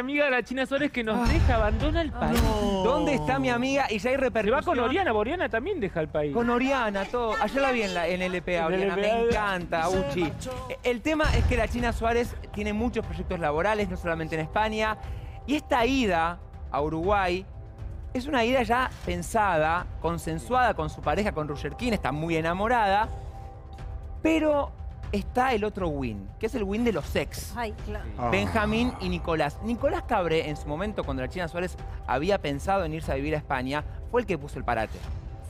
amiga la China Suárez que nos deja, abandona el país. ¿Dónde está mi amiga? Y ya hay Se va con Oriana, Oriana también deja el país. Con Oriana, todo. Ayer la vi en, la, en LPA, En Oriana. LPA. Me encanta, Uchi. El tema es que la China Suárez tiene muchos proyectos laborales, no solamente en España. Y esta ida a Uruguay es una ida ya pensada, consensuada con su pareja, con Roger King, está muy enamorada. Pero está el otro win, que es el win de los ex. Ay, claro. Ah. Benjamín y Nicolás. Nicolás Cabré, en su momento, cuando la China Suárez había pensado en irse a vivir a España, fue el que puso el parate.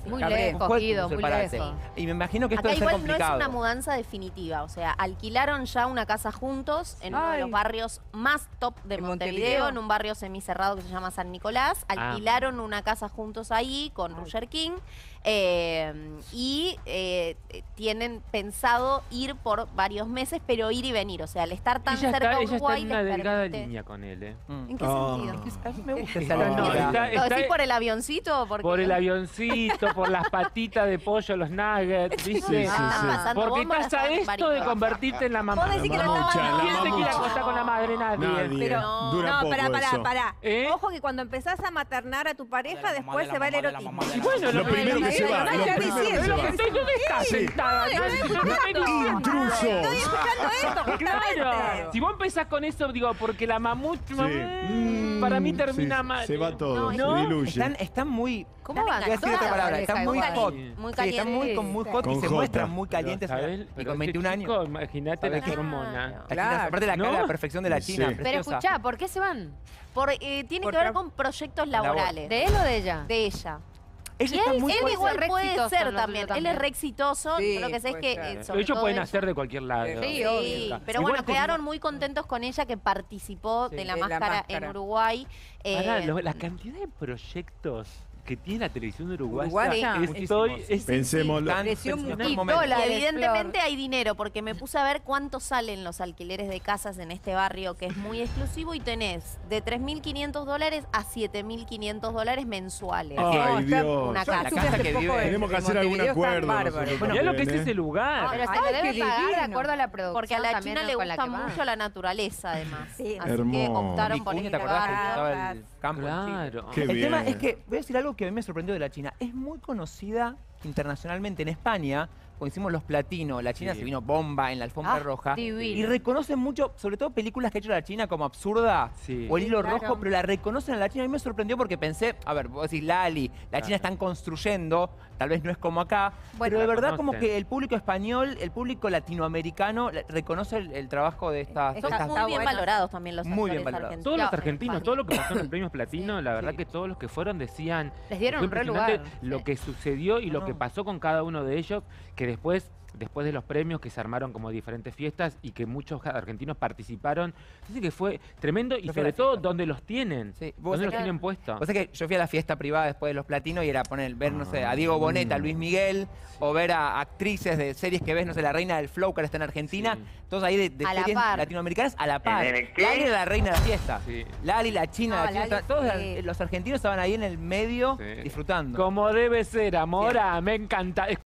Muy Cabré lejos, Guido, muy lejos. Y me imagino que esto Acá debe ser igual no es complicado. una mudanza definitiva, o sea, alquilaron ya una casa juntos en uno de Ay. los barrios más top de En Montevideo, Montevideo. en un barrio semicerrado que se llama San Nicolás. Ah. Alquilaron una casa juntos ahí con Roger King eh, y eh, tienen pensado ir por varios meses, pero ir y venir, o sea, al estar tan ella cerca está, de ella está Uruguay en una les delgada permite- línea con él, ¿eh? Mm. ¿En qué Ah. sentido? A mí me gusta esa No, locura. está- ¿Lo decís por el avioncito o porque Por el avioncito, por las patitas de pollo, los nuggets, ¿viste? Sí, sí, están sí. Porque pasa están esto de convertirte en la mamá. Vos decís que La mamucha, ¿Quién se quiere acostar con la madre? Nadie. Nadie. Pero, Dura no, poco pará, pará, eso. pará. ¿Eh? Ojo que cuando empezás a maternar a tu pareja, después se va el erotismo. Y bueno, Lo primero que se va, lo ay, primero que se va. que estoy, ¿dónde estás sentada? ¡Intrusos! Estoy escuchando esto, Claro. justamente. Si vos empezás con eso, digo, porque la mamucha para mí Mm, termina mal. Se va todo, No, se diluye. Están, muy... ¿Cómo Están va? Voy a decir otra palabra, están muy igual. hot. Muy Sí, están muy, con- muy hot y se J. muestran muy calientes. ¿Sabes? Y Pero con 21 este años. Imagínate la ¿Sabés qué? hormona. La China- Claro. aparte la cara, ¿No? la perfección de la Sí. China, Pero Pero preciosa. escuchá, ¿por qué se van? Por, eh, tiene Por que ver tra- con proyectos Labor. laborales. ¿De él o de ella? de ella. Ella Y está él, muy él fuerte. igual Re puede exitoso ser también. Él también. es re exitoso. Sí, lo que sé es puede que. ser. eh, sobre Ellos todo pueden ella- hacer de cualquier lado. Sí, Sí, obvio. pero Igual bueno, quedaron muy contentos con ella que participó Sí. de la De la máscara en máscara. Uruguay. Eh, Pará, lo- la cantidad de proyectos que tiene la televisión uruguaya, Uruguaya. estoy... es- Pensémoslo. Y evidentemente hay dinero, porque me puse a ver cuánto salen los alquileres de casas en este barrio que es muy exclusivo y tenés de 3.500 dólares a 7.500 dólares mensuales. Ay, Dios. una Yo casa. hace que vive. en- Tenemos que hacer algún acuerdo Bueno, ya lo que es también, ese ¿eh? lugar. Pero se lo debe pagar de acuerdo a la producción Porque a la China le la gusta mucho la naturaleza, además. Sí. Así que Hermoso. optaron por ir ¿te campo en Chile? Claro. Qué el bien. tema es que, voy a decir algo que a mí me sorprendió de la China. Es muy conocida internacionalmente en España. Cuando hicimos los platinos, la China Sí. se vino bomba en la alfombra Ah, roja. divino. Y reconocen mucho, sobre todo películas que ha hecho la China como Absurda Sí. o El Sí, Hilo claro. Rojo, pero la reconocen a la China. A mí me sorprendió porque pensé, a ver, vos decís Lali, la China están construyendo, tal vez no es como acá, Bueno, pero de verdad como que el público español, el público latinoamericano la- reconoce el, el trabajo de estas... estas- muy bien valorados también los Muy bien valorados. argentinos. Todos los No, argentinos, todo lo que pasó en los premios platino, la verdad Sí. que todos los que fueron decían Les dieron un re lugar. lo que sucedió y No, lo no. Pasó con cada uno de ellos, que después después de los premios que se armaron como diferentes fiestas y que muchos argentinos participaron, dice que fue tremendo y sobre todo donde los tienen, Sí, donde los tienen puestos. O sea que yo fui a la fiesta privada después de los platinos y era poner, ver, no sé, a Ah, Diego Boneta, a. Luis Miguel, o ver a actrices de series que ves, no sé, la reina del flow que ahora está en Argentina, Sí. todos ahí de, de la latinoamericanas a la par. ¿En el qué? Lali era la reina de la fiesta. Sí. Lali, la china, No, la china, Lali, estaban- todos sí. los argentinos estaban ahí en el medio Sí. disfrutando. Como debe ser, Amora, me encanta. Es-